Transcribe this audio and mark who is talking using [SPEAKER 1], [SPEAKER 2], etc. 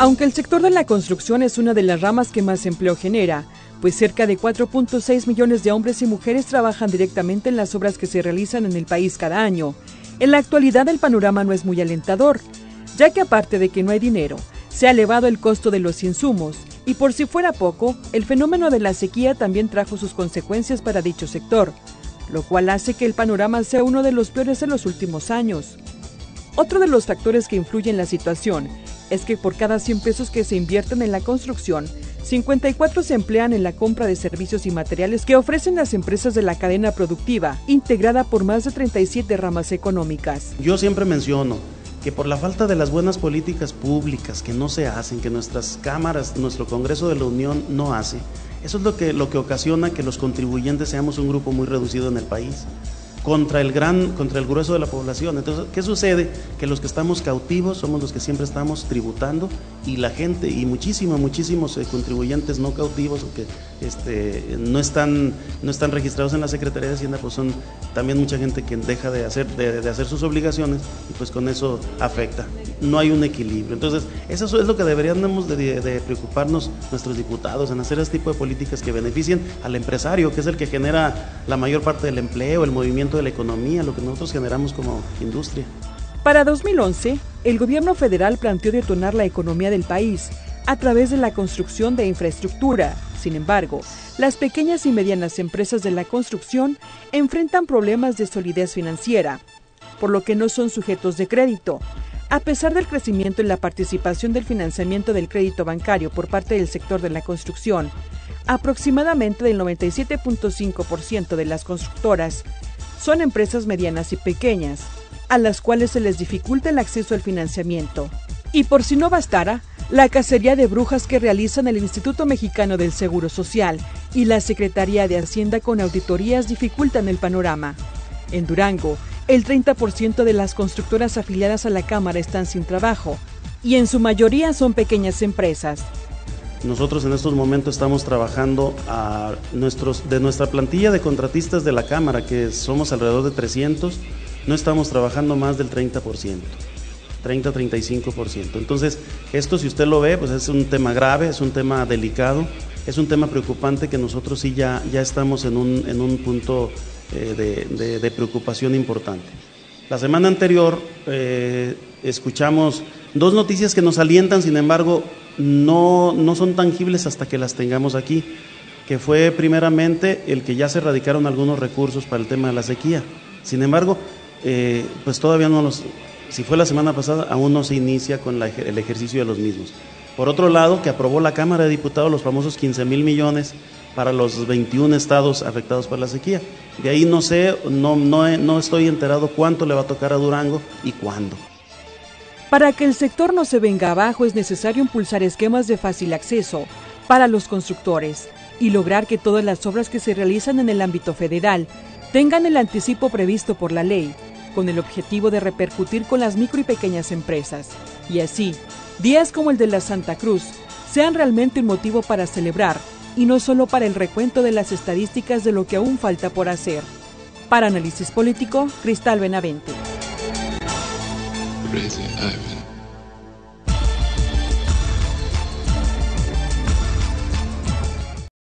[SPEAKER 1] Aunque el sector de la construcción es una de las ramas que más empleo genera, pues cerca de 4.6 millones de hombres y mujeres trabajan directamente en las obras que se realizan en el país cada año. En la actualidad el panorama no es muy alentador, ya que aparte de que no hay dinero, se ha elevado el costo de los insumos, y por si fuera poco, el fenómeno de la sequía también trajo sus consecuencias para dicho sector, lo cual hace que el panorama sea uno de los peores en los últimos años. Otro de los factores que influyen en la situación es que por cada 100 pesos que se invierten en la construcción, 54 se emplean en la compra de servicios y materiales que ofrecen las empresas de la cadena productiva, integrada por más de 37 ramas económicas.
[SPEAKER 2] Yo siempre menciono que por la falta de las buenas políticas públicas que no se hacen, que nuestras cámaras, nuestro Congreso de la Unión no hace, eso es lo que, lo que ocasiona que los contribuyentes seamos un grupo muy reducido en el país contra el gran, contra el grueso de la población. Entonces, ¿qué sucede? Que los que estamos cautivos somos los que siempre estamos tributando y la gente y muchísimos, muchísimos eh, contribuyentes no cautivos o que este, no están, no están registrados en la Secretaría de Hacienda, pues son también mucha gente que deja de hacer, de, hacer sus obligaciones y pues con eso afecta. No hay un equilibrio. Entonces, eso es lo que deberíamos de, de preocuparnos nuestros diputados, en hacer este tipo de políticas que beneficien al empresario, que es el que genera la mayor parte del empleo, el movimiento de la economía, lo que nosotros generamos como industria.
[SPEAKER 1] Para 2011, el gobierno federal planteó detonar la economía del país a través de la construcción de infraestructura. Sin embargo, las pequeñas y medianas empresas de la construcción enfrentan problemas de solidez financiera, por lo que no son sujetos de crédito. A pesar del crecimiento en la participación del financiamiento del crédito bancario por parte del sector de la construcción, aproximadamente del 97.5% de las constructoras son empresas medianas y pequeñas, a las cuales se les dificulta el acceso al financiamiento. Y por si no bastara, la cacería de brujas que realizan el Instituto Mexicano del Seguro Social y la Secretaría de Hacienda con auditorías dificultan el panorama. En Durango, el 30% de las constructoras afiliadas a la Cámara están sin trabajo y en su mayoría son pequeñas empresas.
[SPEAKER 2] Nosotros en estos momentos estamos trabajando a nuestros, de nuestra plantilla de contratistas de la Cámara, que somos alrededor de 300, no estamos trabajando más del 30%, 30-35%. Entonces, esto si usted lo ve, pues es un tema grave, es un tema delicado, es un tema preocupante que nosotros sí ya, ya estamos en un, en un punto eh, de, preocupación importante. La semana anterior eh, escuchamos dos noticias que nos alientan, sin embargo, no, no son tangibles hasta que las tengamos aquí, que fue primeramente el que ya se erradicaron algunos recursos para el tema de la sequía. Sin embargo, eh, pues todavía no los, si fue la semana pasada, aún no se inicia con el ejercicio de los mismos. Por otro lado, que aprobó la Cámara de Diputados los famosos 15 mil millones para los 21 estados afectados por la sequía. De ahí no sé, no, no, no estoy enterado cuánto le va a tocar a Durango y cuándo.
[SPEAKER 1] Para que el sector no se venga abajo es necesario impulsar esquemas de fácil acceso para los constructores y lograr que todas las obras que se realizan en el ámbito federal tengan el anticipo previsto por la ley, con el objetivo de repercutir con las micro y pequeñas empresas. Y así, días como el de la Santa Cruz sean realmente un motivo para celebrar y no solo para el recuento de las estadísticas de lo que aún falta por hacer. Para Análisis Político, Cristal Benavente.